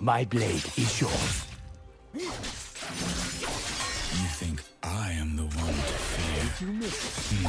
My blade is yours. You think I am the one to fear? You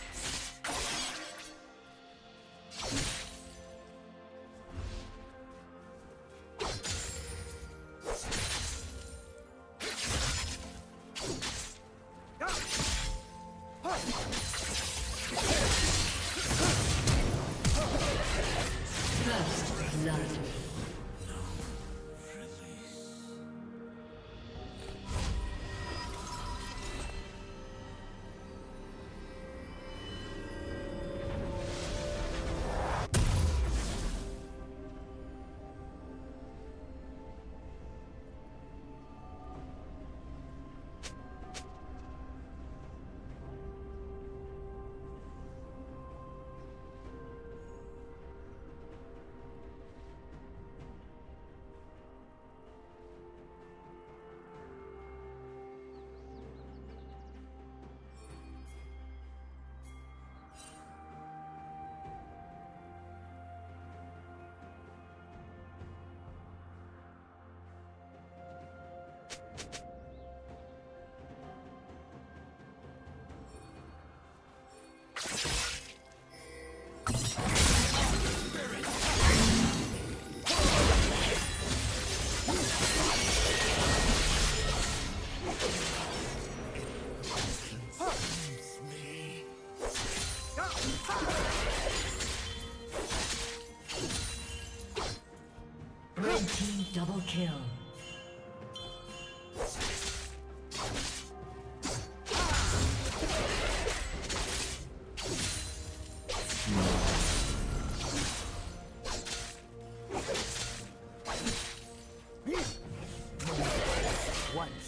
Double kill. One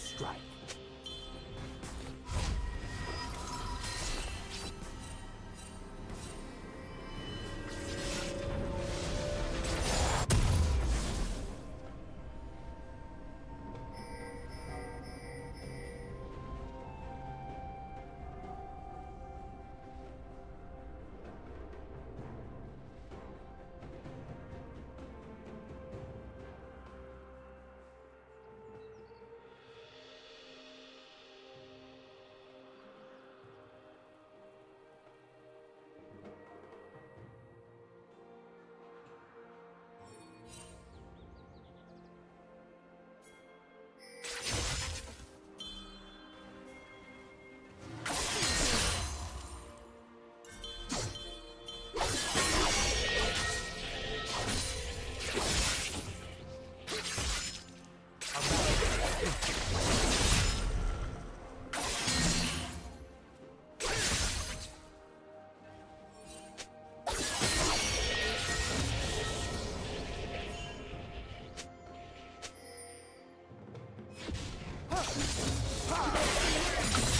strike. Killing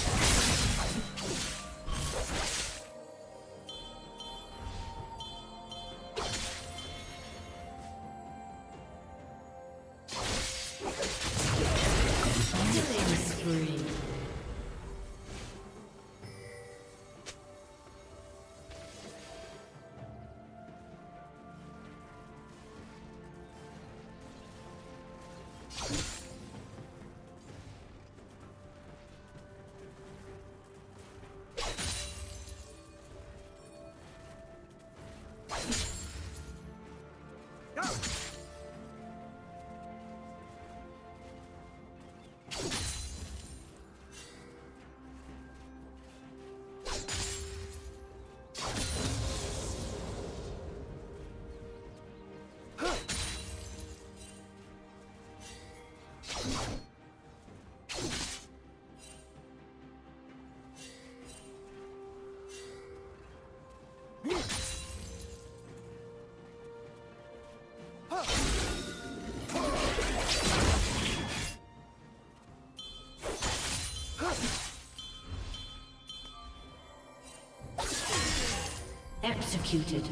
executed.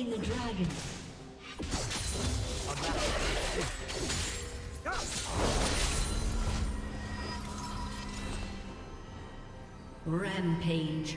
Slain the dragon. Rampage.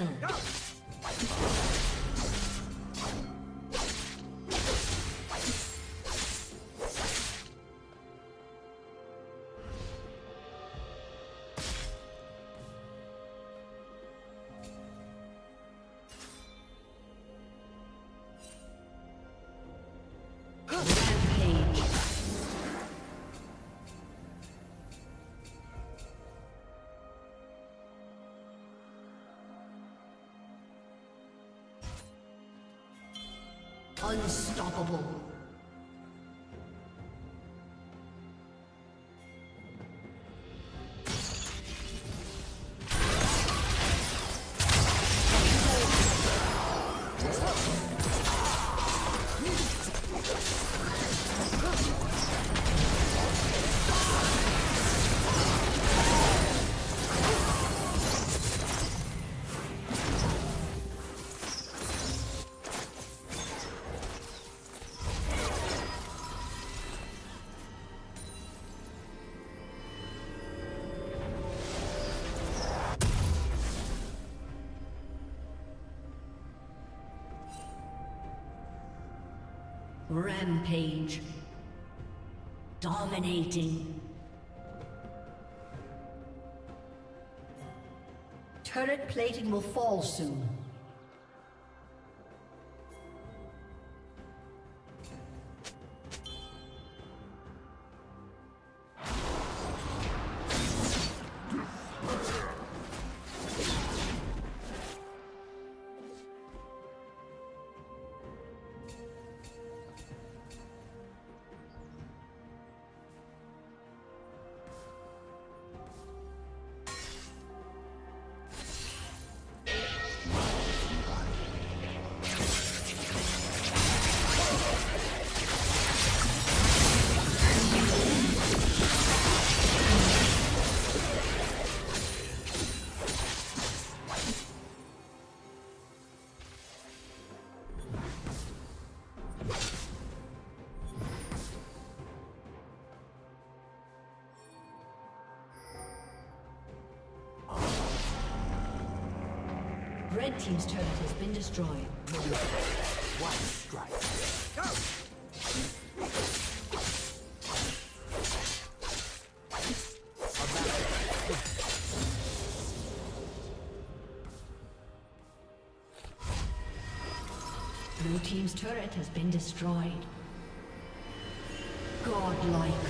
Kill. Rampage. Unstoppable. Rampage. Dominating. Turret plating will fall soon. Red Team's turret has been destroyed. One strike. Blue Team's turret has been destroyed. Godlike.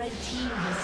Red team has